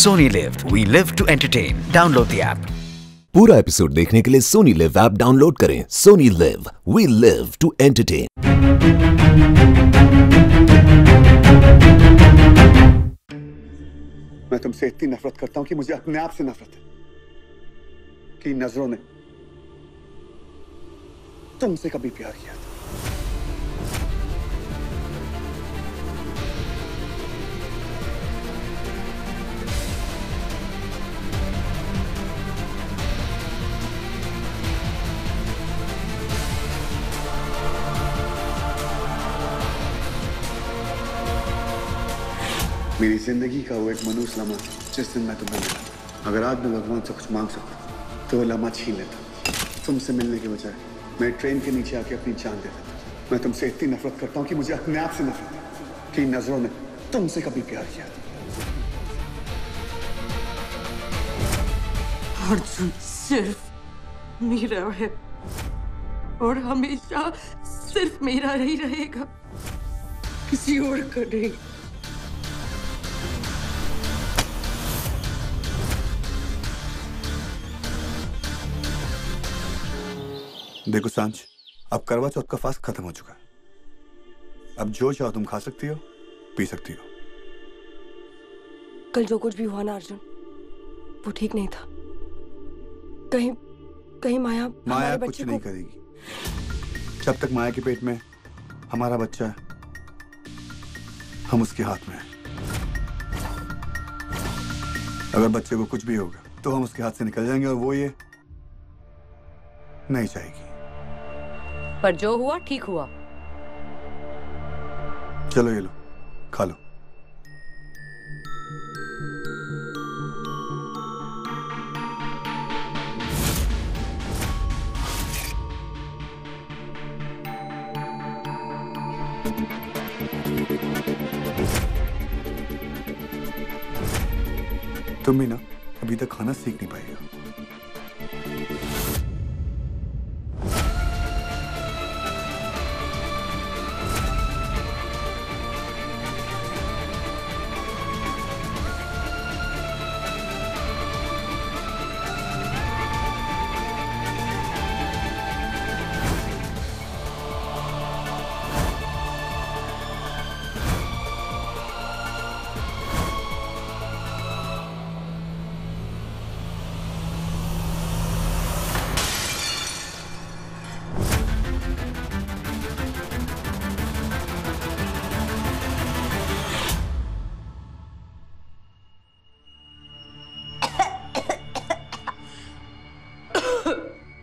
Sony Live. We live to entertain. Download the app. पूरा episode देखने के लिए सोनी लिव ऐप डाउनलोड करें Sony LIV we live to entertain मैं तुमसे इतनी नफरत करता हूँ कि मुझे अपने आप से नफरत है कि नज़रों ने तुमसे कभी प्यार किया था मेरी ज़िंदगी का वो एक मनूस लम्हा, जिस दिन मैं तुम्हें मिला। अगर आज मैं भगवान से कुछ मांग सकता तो वो लम्हा छीन लेता। तुमसे मिलने के बजाय मैं ट्रेन के नीचे आके अपनी जान दे देता। मैं तुमसे इतनी नफरत करता हूँ कि मुझे अपने आप से नफरत कि नज़रों ने तुमसे कभी प्यार किया अर्जुन सिर्फ़ मेरा है और हमेशा सिर्फ़ मेरा ही रहेगा। किसी और का नहीं। देखो साँझ अब करवा चौथ का फास्ट खत्म हो चुका। है अब जो चाहो तुम खा सकती हो पी सकती हो। कल जो कुछ भी हुआ ना अर्जुन वो ठीक नहीं था। कहीं कहीं माया माया कुछ नहीं करेगी। जब तक माया के पेट में हमारा बच्चा है हम उसके हाथ में हैं। अगर बच्चे को कुछ भी होगा तो हम उसके हाथ से निकल जाएँगे और वो ये नहीं चाहेगी। पर जो हुआ, ठीक हुआ। चलो ये लो, खा लो। तुम भी ना, अभी तक खाना सीख नहीं पाए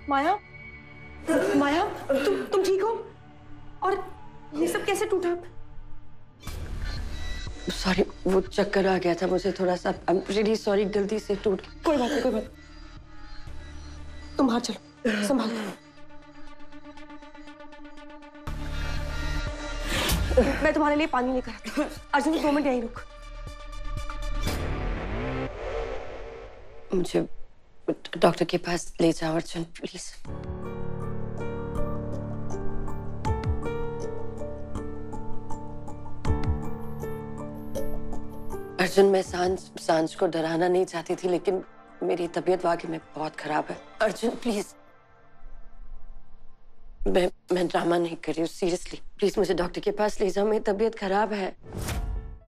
माया? माया तुम तुम ठीक हो? और ये सब कैसे टूटा? सॉरी वो चक्कर आ गया था मुझे थोड़ा सा। आई एम रियली सॉरी गलती से टूट गया। कोई बात नहीं कोई बात नहीं। तुम बाहर चलो संभाल। मैं तुम्हारे लिए पानी लेकर आती हूँ। अर्जुन दो मिनट यहीं रुक। मुझे डॉक्टर के पास ले जाओ, अर्जुन प्लीज़ अर्जुन, मैं साँझ साँझ को डराना नहीं चाहती थी, लेकिन मेरी तबीयत वाकई में बहुत खराब है। अर्जुन प्लीज़ मैं मैं ड्रामा नहीं कर रही हूँ सीरियसली प्लीज़ मुझे डॉक्टर के पास ले जाओ, मेरी तबीयत खराब है।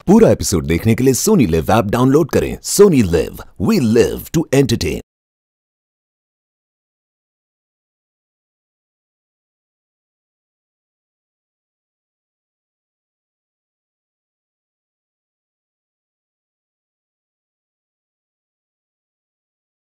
पूरा एपिसोड देखने के लिए सोनी लिव ऐप डाउनलोड करें। Sony LIV we live to entertain